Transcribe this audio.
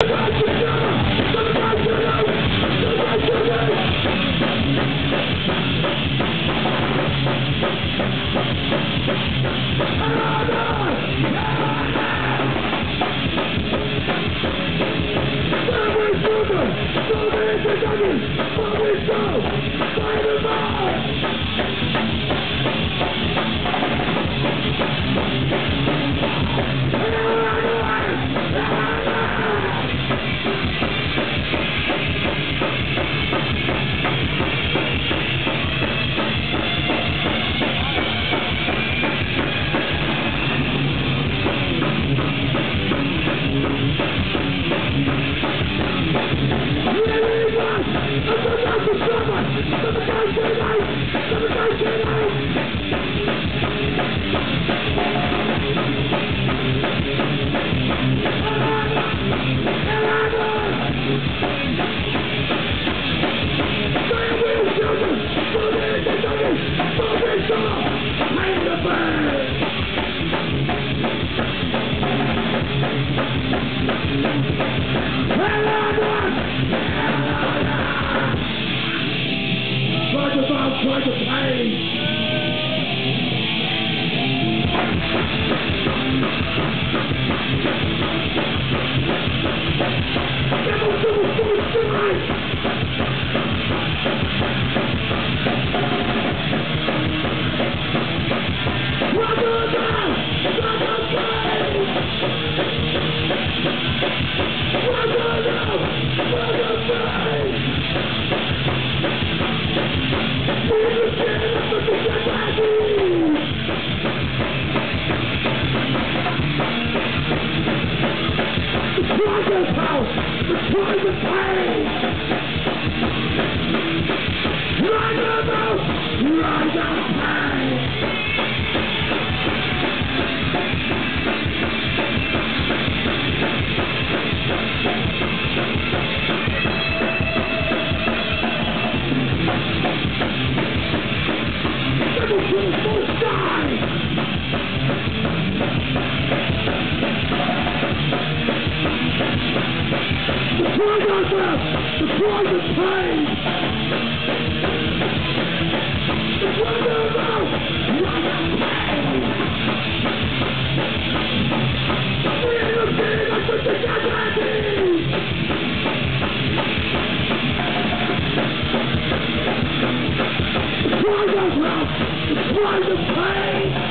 Fuck yourself! Never die too late. Never die too late. Try to pay! The private pain! progress, the price is paid. The. We. The price is the price is pain.